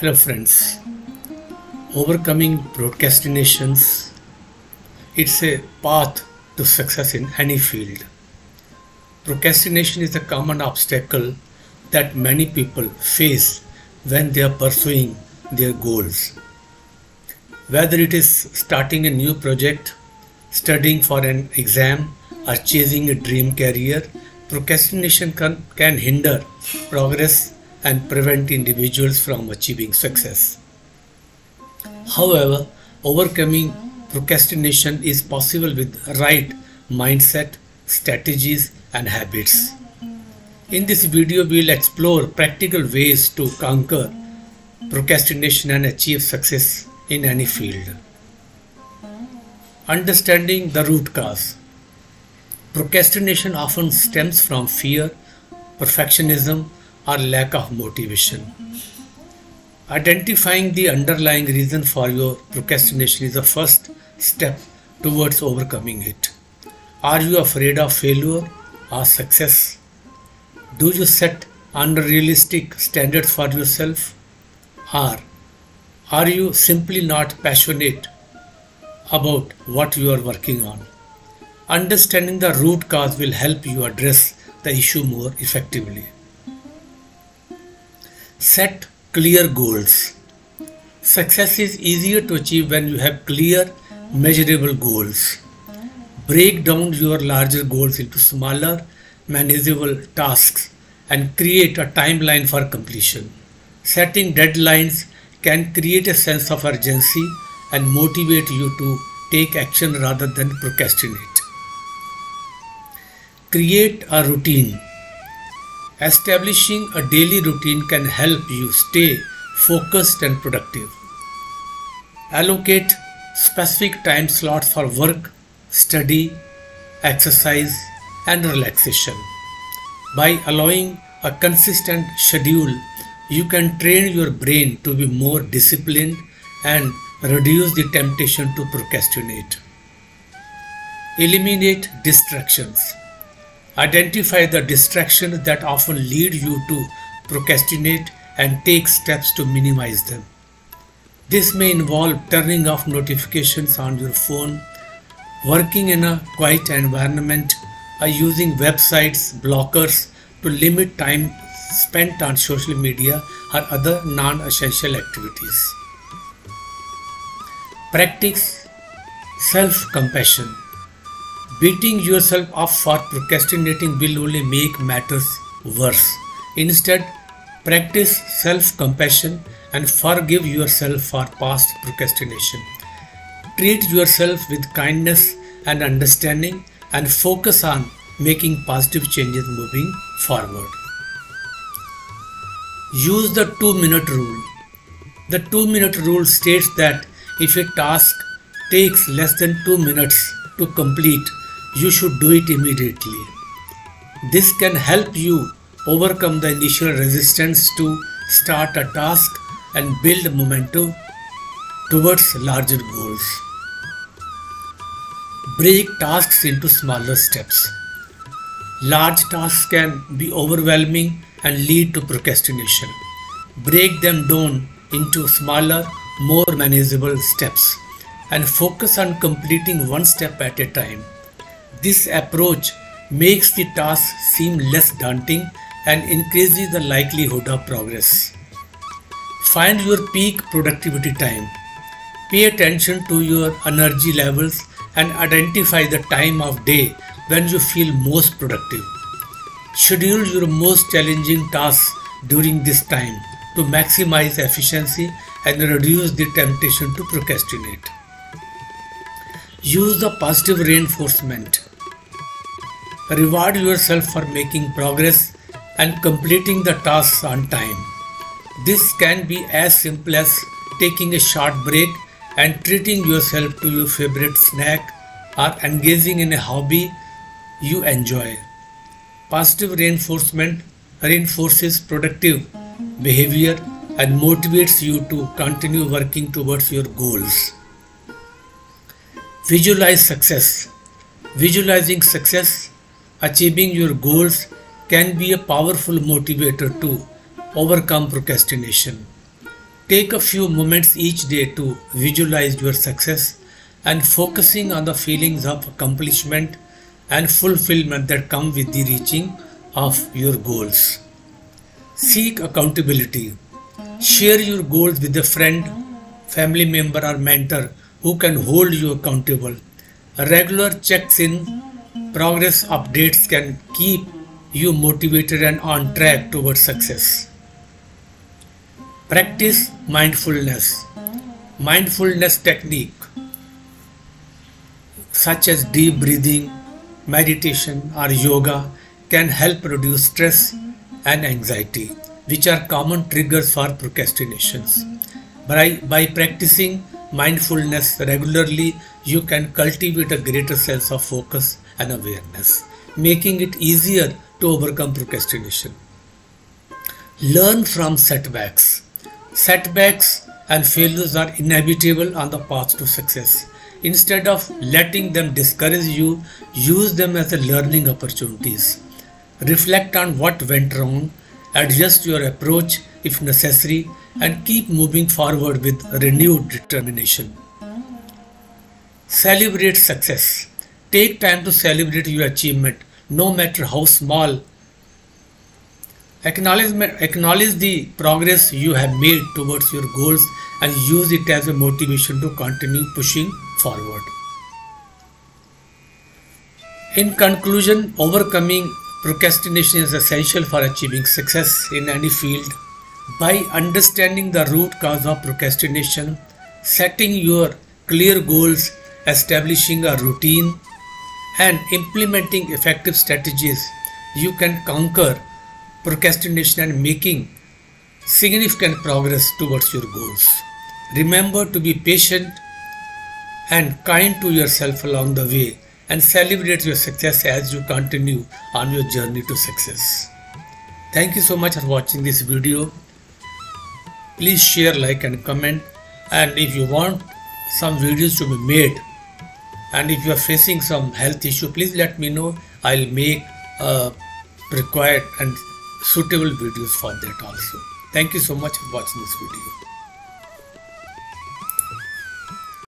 Hello, friends. Overcoming procrastinations. It's a path to success in any field. Procrastination is a common obstacle that many people face when they are pursuing their goals. Whether it is starting a new project, studying for an exam, or chasing a dream career, procrastination can, can hinder progress and prevent individuals from achieving success. However, overcoming procrastination is possible with right mindset, strategies, and habits. In this video, we will explore practical ways to conquer procrastination and achieve success in any field. Understanding the root cause. Procrastination often stems from fear, perfectionism, or lack of motivation. Identifying the underlying reason for your procrastination is the first step towards overcoming it. Are you afraid of failure or success? Do you set unrealistic standards for yourself? Or are you simply not passionate about what you are working on? Understanding the root cause will help you address the issue more effectively. Set clear goals. Success is easier to achieve when you have clear, measurable goals. Break down your larger goals into smaller, manageable tasks and create a timeline for completion. Setting deadlines can create a sense of urgency and motivate you to take action rather than procrastinate. Create a routine. Establishing a daily routine can help you stay focused and productive. Allocate specific time slots for work, study, exercise, and relaxation. By allowing a consistent schedule, you can train your brain to be more disciplined and reduce the temptation to procrastinate. Eliminate distractions. Identify the distractions that often lead you to procrastinate and take steps to minimize them. This may involve turning off notifications on your phone, working in a quiet environment, or using websites, blockers to limit time spent on social media or other non essential activities. Practice self compassion. Beating yourself up for procrastinating will only make matters worse. Instead, practice self compassion and forgive yourself for past procrastination. Treat yourself with kindness and understanding and focus on making positive changes moving forward. Use the 2 minute rule. The 2 minute rule states that if a task takes less than 2 minutes to complete, you should do it immediately. This can help you overcome the initial resistance to start a task and build momentum towards larger goals. Break tasks into smaller steps. Large tasks can be overwhelming and lead to procrastination. Break them down into smaller, more manageable steps and focus on completing one step at a time. This approach makes the task seem less daunting and increases the likelihood of progress. Find your peak productivity time. Pay attention to your energy levels and identify the time of day when you feel most productive. Schedule your most challenging tasks during this time to maximize efficiency and reduce the temptation to procrastinate. Use the positive reinforcement. Reward yourself for making progress and completing the tasks on time. This can be as simple as taking a short break and treating yourself to your favorite snack or engaging in a hobby you enjoy. Positive reinforcement reinforces productive behavior and motivates you to continue working towards your goals. Visualize success. Visualizing success, achieving your goals can be a powerful motivator to overcome procrastination. Take a few moments each day to visualize your success and focusing on the feelings of accomplishment and fulfillment that come with the reaching of your goals. Seek accountability. Share your goals with a friend, family member, or mentor who can hold you accountable. Regular checks in progress updates can keep you motivated and on track towards success. Practice mindfulness. Mindfulness technique such as deep breathing, meditation, or yoga can help reduce stress and anxiety, which are common triggers for procrastinations. By, by practicing mindfulness regularly, you can cultivate a greater sense of focus and awareness, making it easier to overcome procrastination. Learn from setbacks. Setbacks and failures are inevitable on the path to success. Instead of letting them discourage you, use them as a learning opportunities. Reflect on what went wrong, adjust your approach if necessary, and keep moving forward with renewed determination. Celebrate success. Take time to celebrate your achievement, no matter how small Acknowledge, acknowledge the progress you have made towards your goals and use it as a motivation to continue pushing forward. In conclusion, overcoming procrastination is essential for achieving success in any field. By understanding the root cause of procrastination, setting your clear goals, establishing a routine, and implementing effective strategies, you can conquer procrastination and making significant progress towards your goals. Remember to be patient and kind to yourself along the way and celebrate your success as you continue on your journey to success. Thank you so much for watching this video. Please share, like and comment and if you want some videos to be made and if you are facing some health issue please let me know I'll make a required and suitable videos for that also. Thank you so much for watching this video.